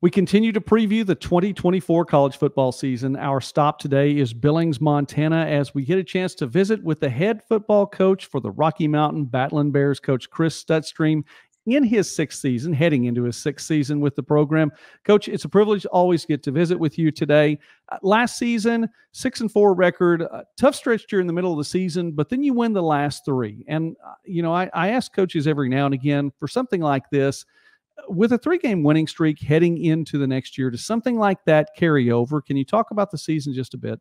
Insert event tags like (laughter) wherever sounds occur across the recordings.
We continue to preview the 2024 college football season. Our stop today is Billings, Montana, as we get a chance to visit with the head football coach for the Rocky Mountain Battlin' Bears, Coach Chris Stutzriem, in his sixth season, heading into his sixth season with the program. Coach, it's a privilege always get to visit with you today. Uh, last season, six and four record, tough stretch during the middle of the season, but then you win the last three. And, uh, you know, I, I ask coaches every now and again for something like this with a three game winning streak heading into the next year, does something like that carry over? Can you talk about the season just a bit?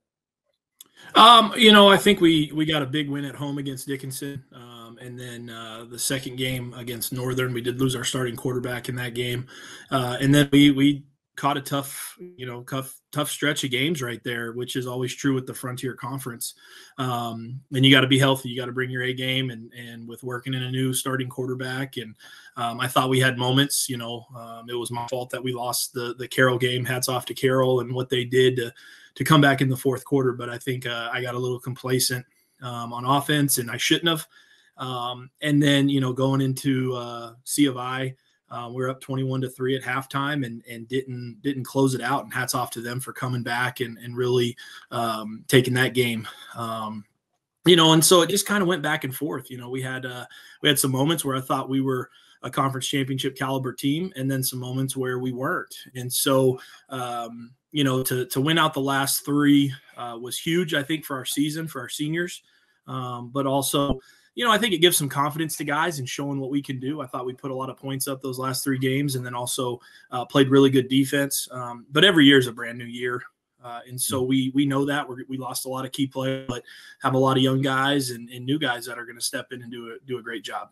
Um, you know, I think we we got a big win at home against Dickinson, um, and then uh, the second game against Northern, we did lose our starting quarterback in that game, uh, and then we we caught a tough, you know, tough tough stretch of games right there, which is always true with the Frontier Conference. Um, and you got to be healthy. You got to bring your A game, and and with working in a new starting quarterback, and um, I thought we had moments. You know, um, it was my fault that we lost the the Carroll game. Hats off to Carroll and what they did to to come back in the fourth quarter. But I think uh, I got a little complacent um, on offense, and I shouldn't have. Um, and then you know, going into uh, C of I um, we are up 21 to three at halftime and and didn't didn't close it out. And hats off to them for coming back and and really um, taking that game. Um, you know, and so it just kind of went back and forth. You know, we had uh, we had some moments where I thought we were a conference championship caliber team, and then some moments where we weren't. And so, um, you know, to to win out the last three uh, was huge. I think for our season, for our seniors, um, but also you know, I think it gives some confidence to guys and showing what we can do. I thought we put a lot of points up those last three games, and then also uh, played really good defense. Um, but every year is a brand new year, uh, and so we we know that We're, we lost a lot of key players, but have a lot of young guys and, and new guys that are going to step in and do a do a great job.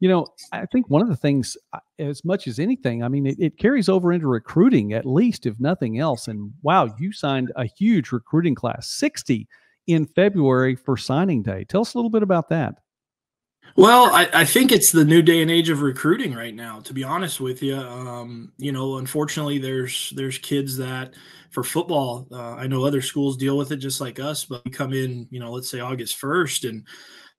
You know, I think one of the things, uh, as much as anything, I mean, it, it, carries over into recruiting, at least, if nothing else. And wow, you signed a huge recruiting class 60 in February for signing day. Tell us a little bit about that. Well, I, I, think it's the new day and age of recruiting right now. To be honest with you, um, you know, unfortunately, there's there's kids that for football, uh, I know other schools deal with it just like us, but we come in, you know, let's say August first, and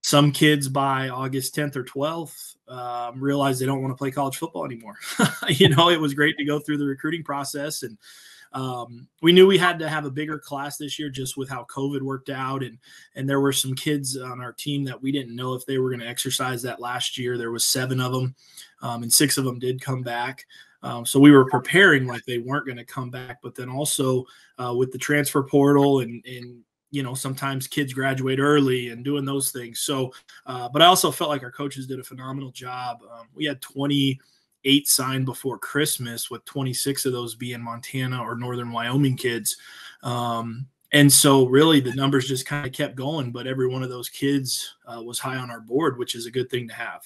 some kids by August 10th or 12th um, realize they don't want to play college football anymore. (laughs) you know, it was great to go through the recruiting process and um, we knew we had to have a bigger class this year just with how COVID worked out, and and there were some kids on our team that we didn't know if they were going to exercise that last year. There was seven of them, um, and six of them did come back. Um, so we were preparing like they weren't going to come back, but then also uh, with the transfer portal and and you know sometimes kids graduate early and doing those things. So, uh, but I also felt like our coaches did a phenomenal job. Um, we had 20 eight signed before Christmas, with 26 of those being Montana or Northern Wyoming kids. Um, and so, really, the numbers just kind of kept going, but every one of those kids uh, was high on our board, which is a good thing to have.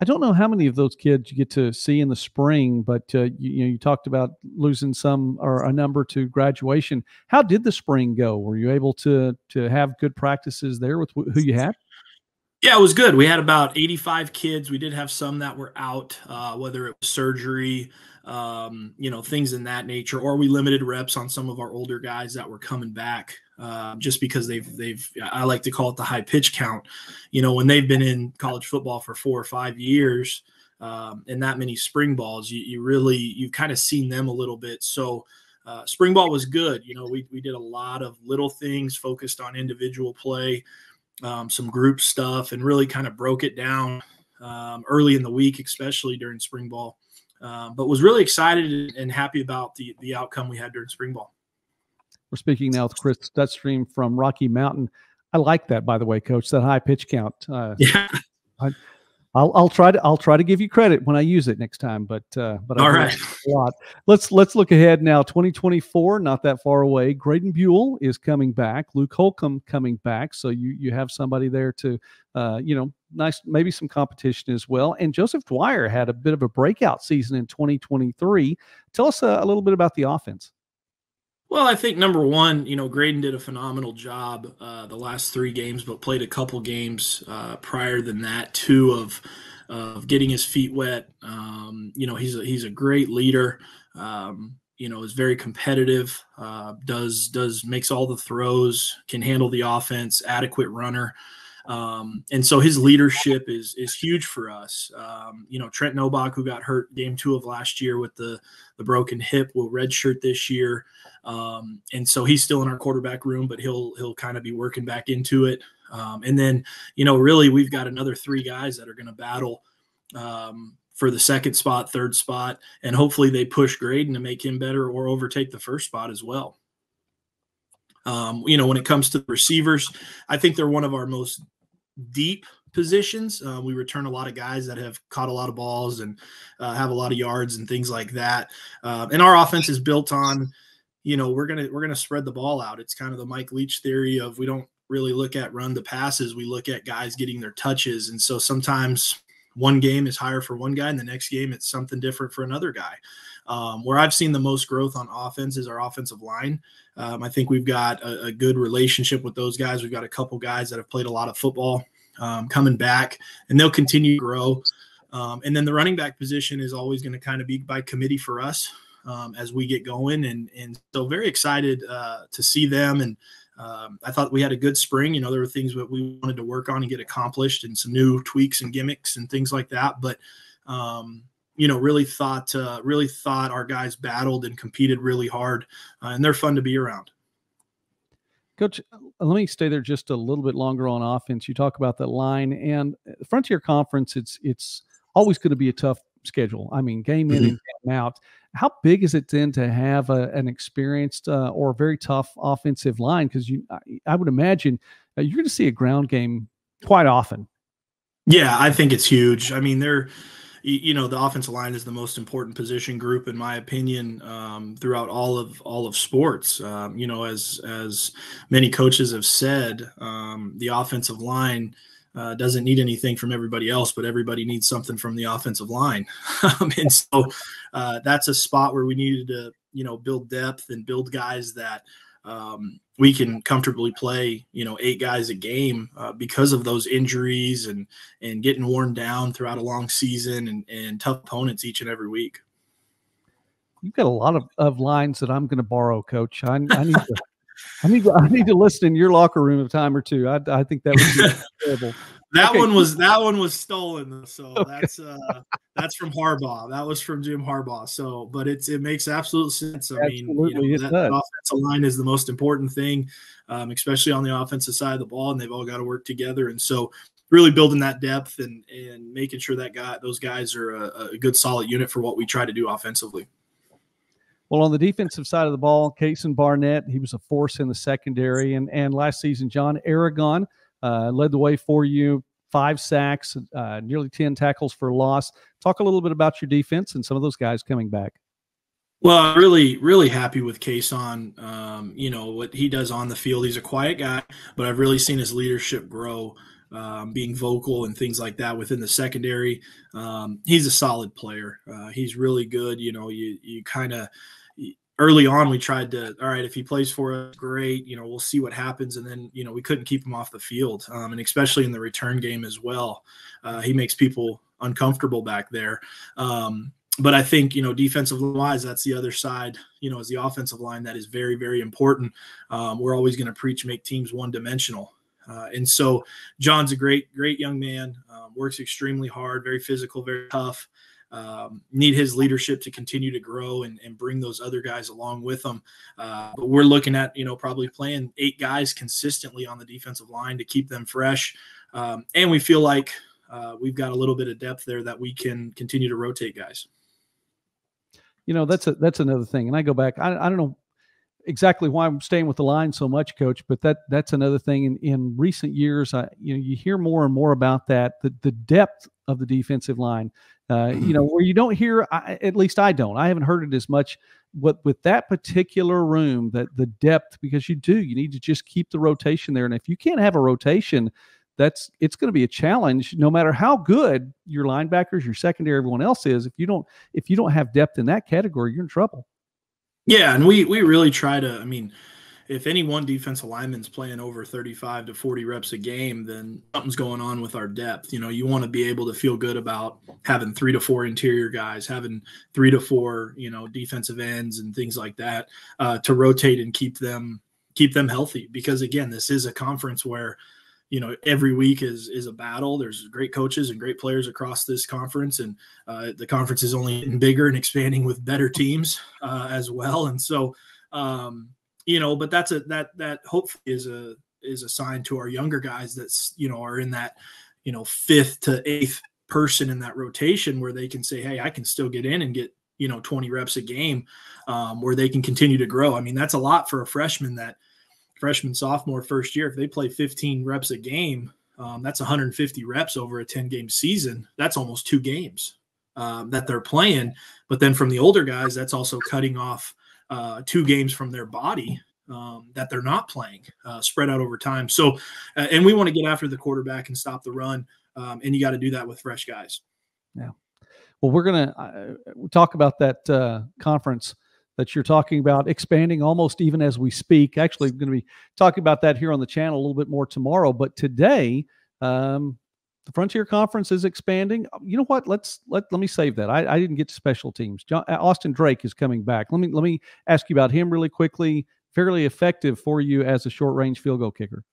I don't know how many of those kids you get to see in the spring, but uh, you, you, know you talked about losing some or a number to graduation. How did the spring go? Were you able to to have good practices there with who you had? Yeah, it was good. We had about 85 kids. We did have some that were out, uh, whether it was surgery, um, you know, things in that nature, or we limited reps on some of our older guys that were coming back, uh, just because they've they've I like to call it the high pitch count. You know, when they've been in college football for four or five years, um, and that many spring balls, you, you really you've kind of seen them a little bit. So. Uh, spring ball was good. You know, we, we did a lot of little things focused on individual play um, some group stuff, and really kind of broke it down um, early in the week, especially during spring ball. Um, but was really excited and happy about the the outcome we had during spring ball. We're speaking now with Chris Stutzriem from Rocky Mountain. I like that, by the way, Coach. That high pitch count. Uh, (laughs) yeah. I, I'll, I'll try to I'll try to give you credit when I use it next time. But uh, but all right, a lot. Let's let's look ahead now. 2024, not that far away. Graydon Buell is coming back. Luke Holcomb coming back. So you you have somebody there to uh, you know nice maybe some competition as well. And Joseph Dwyer had a bit of a breakout season in 2023. Tell us a, a little bit about the offense. Well, I think number one, you know, Graydon did a phenomenal job uh, the last three games, but played a couple games uh, prior than that too of of getting his feet wet. Um, you know, he's a, he's a great leader. Um, you know, is very competitive. Uh, does does makes all the throws, can handle the offense, adequate runner. Um, and so his leadership is is huge for us. Um, you know, Trent Nobach, who got hurt game two of last year with the the broken hip, will redshirt this year, um, and so he's still in our quarterback room, but he'll he'll kind of be working back into it. Um, and then, you know, really, we've got another three guys that are going to battle um, for the second spot, third spot, and hopefully they push Graydon to make him better or overtake the first spot as well. Um, you know, when it comes to the receivers, I think they're one of our most deep positions. Uh, we return a lot of guys that have caught a lot of balls and uh, have a lot of yards and things like that. Uh, and our offense is built on, you know, we're gonna we're gonna spread the ball out. It's kind of the Mike Leach theory of we don't really look at run the passes. We look at guys getting their touches, and so sometimes one game is higher for one guy, and the next game it's something different for another guy. Um, where I've seen the most growth on offense is our offensive line. Um, I think we've got a, a, good relationship with those guys. We've got a couple guys that have played a lot of football um, coming back, and they'll continue to grow. Um, and then the running back position is always going to kind of be by committee for us um, as we get going, and and so very excited uh, to see them. And um, I thought we had a good spring. You know, there were things that we wanted to work on and get accomplished, and some new tweaks and gimmicks and things like that. But um, you know, really thought uh, really thought our guys battled and competed really hard, uh, and they're fun to be around. Coach, let me stay there just a little bit longer on offense. You talk about the line and Frontier Conference. It's it's always going to be a tough schedule. I mean, game in mm-hmm. and game out. How big is it then to have a, an experienced uh, or very tough offensive line? Because you, I, I, would imagine uh, you're going to see a ground game quite often. Yeah, I think it's huge. I mean, they're you know the offensive line is the most important position group in my opinion um, throughout all of all of sports um, you know as as many coaches have said um, the offensive line uh, doesn't need anything from everybody else but everybody needs something from the offensive line (laughs) um, and so uh, that's a spot where we needed to you know build depth and build guys that um, we can comfortably play, you know, eight guys a game uh, because of those injuries and and getting worn down throughout a long season and, and tough opponents each and every week. You've got a lot of, of lines that I'm going to borrow, Coach. I, I need to. (laughs) I need to, I need to listen in your locker room a time or two. I, I think that would be (laughs) terrible. That okay. one was that one was stolen, so (laughs) okay. that's uh that's from Harbaugh. That was from Jim Harbaugh. So, but it's it makes absolute sense. I Absolutely, mean, you know, that offensive line is the most important thing, um, especially on the offensive side of the ball, and they've all got to work together. And so, really building that depth and and making sure that guy those guys are a, a good solid unit for what we try to do offensively. Well, on the defensive side of the ball, Kason Barnett, he was a force in the secondary, and and last season, John Aragon uh, led the way for you. Five sacks, uh, nearly 10 tackles for loss. Talk a little bit about your defense and some of those guys coming back. Well, I'm really, really happy with Kason. Um, you know, what he does on the field. He's a quiet guy, but I've really seen his leadership grow, um, being vocal and things like that within the secondary. Um, he's a solid player. Uh, he's really good. You know, you, you kind of, early on we tried to all right if he plays for us great you know we'll see what happens. And then you know we couldn't keep him off the field um, and especially in the return game as well. Uh, he makes people uncomfortable back there. Um, but i think you know defensive wise that's the other side you know is the offensive line that is very very important. Um, we're always going to preach make teams one dimensional uh, and so john's a great great young man um, works extremely hard very physical very tough um, need his leadership to continue to grow and, and bring those other guys along with them. Uh, but we're looking at, you know, probably playing eight guys consistently on the defensive line to keep them fresh. Um, and we feel like uh, we've got a little bit of depth there that we can continue to rotate guys. You know, that's a, that's another thing. And I go back, I, I don't know exactly why I'm staying with the line so much, Coach. But that that's another thing. In, in recent years, I, you know, you hear more and more about that the the depth of the defensive line. Uh, you know, where you don't hear, I, at least I don't. I haven't heard it as much. What with that particular room, that the depth, because you do, you need to just keep the rotation there. And if you can't have a rotation, that's it's going to be a challenge no matter how good your linebackers your secondary everyone else is if you don't if you don't have depth in that category you're in trouble yeah, and we we really try to. I mean, if any one defensive lineman's playing over 35 to 40 reps a game, then something's going on with our depth. You know, you want to be able to feel good about having three to four interior guys, having three to four, you know, defensive ends and things like that uh, to rotate and keep them keep them healthy. Because again, this is a conference where you know every week is is a battle there's great coaches and great players across this conference and uh, the conference is only getting bigger and expanding with better teams uh, as well and so um, you know but that's a that that hopefully is a is a sign to our younger guys that's you know are in that you know fifth to eighth person in that rotation where they can say hey i can still get in and get you know 20 reps a game um, where they can continue to grow i mean that's a lot for a freshman that freshman, sophomore, first year, if they play 15 reps a game, um, that's 150 reps over a 10 game season. That's almost two games um, that they're playing. But then from the older guys, that's also cutting off uh, two games from their body um, that they're not playing, uh, spread out over time. So, uh, and we want to get after the quarterback and stop the run. Um, and you got to do that with fresh guys. Yeah. Well, we're going to uh, talk about that uh, conference that you're talking about expanding almost even as we speak. Actually, going to be talking about that here on the channel a little bit more tomorrow. But today, um, the Frontier Conference is expanding. You know what? Let's let let me save that. I, I didn't get to special teams. John, uh, Austin Drake is coming back. Let me let me ask you about him really quickly. Fairly effective for you as a short range field goal kicker.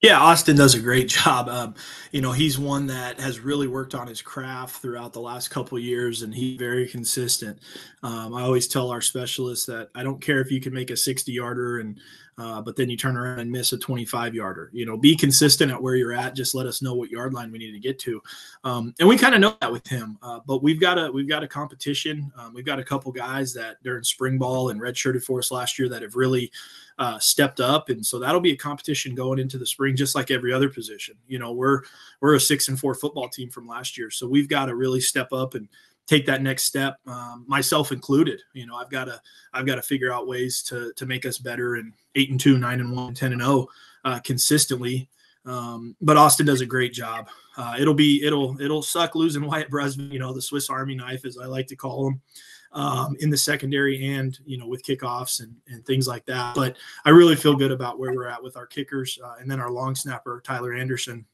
Yeah, Austin does a great (laughs) job. Um, you know, he's one that has really worked on his craft throughout the last couple years, and he's very consistent. Um, I always tell our specialists that I don't care if you can make a 60 yarder and uh, but then you turn around and miss a 25 yarder. You know, be consistent at where you're at. Just let us know what yard line we need to get to, um, and we kind of know that with him. Uh, but we've got a we've got a competition. Um, we've got a couple guys that during spring ball and redshirted for us last year that have really uh, stepped up, and so that'll be a competition going into the spring, just like every other position. You know, we're we're a six and four football team from last year, so we've got to really step up and take that next step, um, myself included. You know, I've got to I've got to figure out ways to to make us better and eight and two, nine and one, 10 and zero oh, uh, consistently. Um, but Austin does a great job. Uh, it'll be it'll it'll suck losing (laughs) Wyatt Bresman, you know, the Swiss Army knife, as I like to call him, um, in the secondary and you know with kickoffs and and things like that. But I really feel good about where we're at with our kickers uh, and then our long snapper Tyler Anderson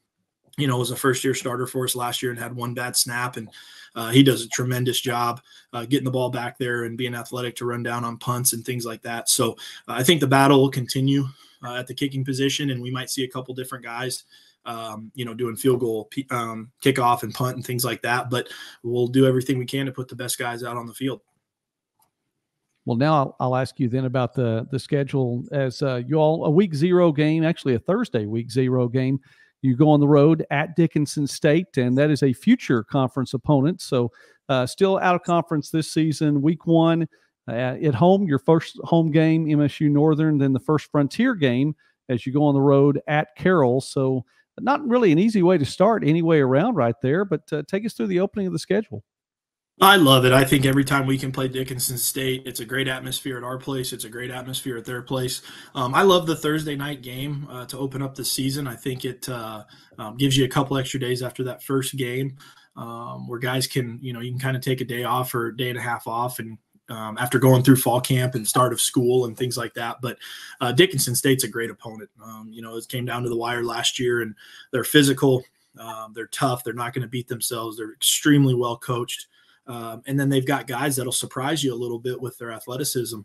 you know, was a first year starter for us last year and had one bad snap. And uh, he does a tremendous job uh, getting the ball back there and being athletic to run down on punts and things like that. So uh, I think the battle will continue uh, at the kicking position, and we might see a couple different guys. Um, you know, doing field goal, um, kickoff, and punt and things like that. But we'll do everything we can to put the best guys out on the field. Well, now I'll, ask you then about the the schedule as uh, you all a week zero game, actually a Thursday week zero game you go on the road at Dickinson State, and that is a future conference opponent. So, uh, still out of conference this season. Week one uh, at home, your first home game, MSU Northern, then the first Frontier game as you go on the road at Carroll. So, not really an easy way to start any way around right there, but uh, take us through the opening of the schedule. I love it. I think every time we can play Dickinson State, it's a great atmosphere at our place. It's a great atmosphere at their place. Um, I love the Thursday night game uh, to open up the season. I think it uh, um, gives you a couple extra days after that first game, um, where guys can, you know, you can kind of take a day off or a day and a half off, and um, after going through fall camp and start of school and things like that. But uh, Dickinson State's a great opponent. Um, you know, it came down to the wire last year, and they're physical. Um, they're tough. They're not going to beat themselves. They're extremely well coached. Um, and then they've got guys that'll surprise you a little bit with their athleticism.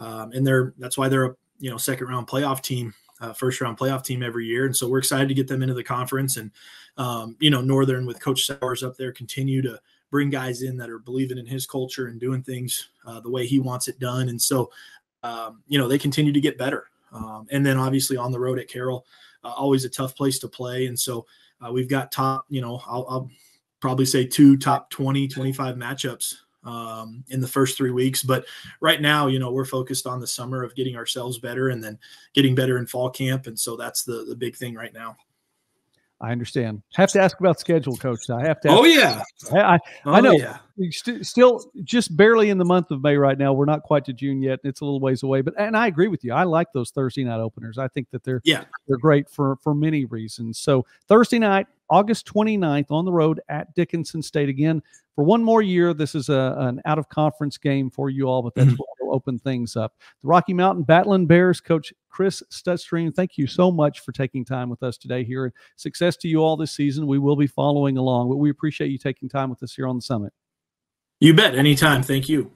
Um, and they're that's why they're a you know second round playoff team, uh, first round playoff team every year. And so we're excited to get them into the conference. And um, you know Northern with Coach Sowers up there continue to bring guys in that are believing in his culture and doing things uh, the way he wants it done. And so um, you know they continue to get better. Um, and then obviously on the road at Carroll, uh, always a tough place to play. And so uh, we've got top, you know, I'll, I'll probably say two top 20, 25 matchups um, in the first three weeks. But right now, you know, we're focused on the summer of getting ourselves better and then getting better in fall camp. And so that's the, the big thing right now. I understand. Have to ask about schedule, coach. I have to. oh yeah. I I, oh, I know. Yeah. St- still just barely in the month of May right now. We're not quite to June yet. It's a little ways away, but and I agree with you. I like those Thursday night openers. I think that they're yeah they're great for for many reasons. So Thursday night, August 29th on the road at Dickinson State again for one more year. This is a, an out of conference game for you all, but that's mm-hmm. what open things up. The Rocky Mountain Battlin' Bears coach Chris Stutzriem, thank you so much for taking time with us today here. Success to you all this season. We will be following along, but we appreciate you taking time with us here on the summit. You bet. Anytime. Thank you.